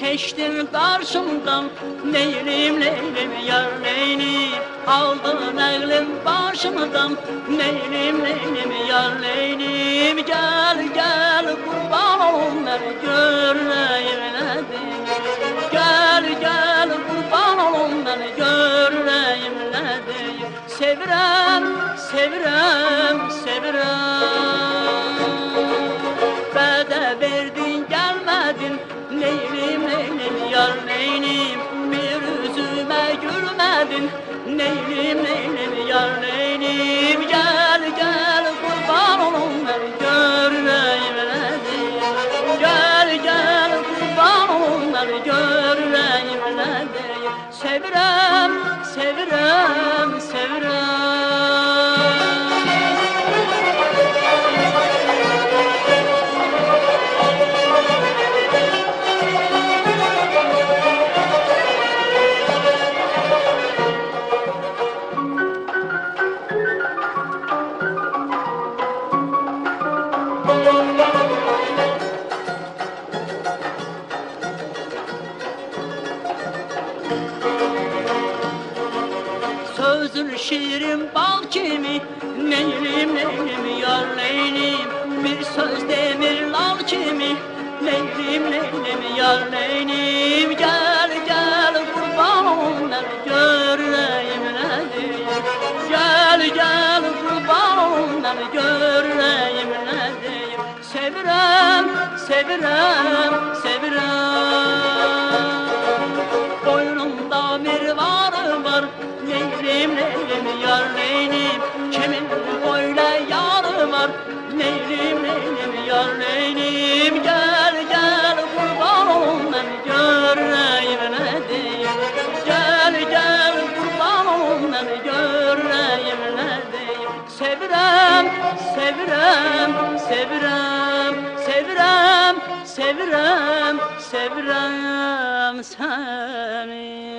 Keçtin karşımdan Neylim neylim yar neylim Aldın elim başımdan Neylim neylim yar neylim Gel gel kurban olun beni göreyim nedir? Gel gel kurban olun beni göreyim Sevirem, sevirem, sevirem gülmedin Neylim neylim yar neylim Gel gel kurban olun beni göreyim nedir Gel gel kurban olun beni göreyim nedir Sevirem, sevirem, sevirem Sözün şiirin bal kimi? Neylim neylim yar neylim Bir söz demir lal kimi? Neylim neylim yar neylim Gel gel kurban beni göreyim nedir Gel gel kurban beni göreyim nedir Sevirem, sevirem, sevirem Neylim yar neylim Kimin böyle yarı var Neylim neylim yar neylim Gel gel kurban olun beni göreyim nedir? Gel gel kurban olun beni göreyim nedir? Sevirem, sevirem, sevirem, sevirem, sevirem, sevirem seni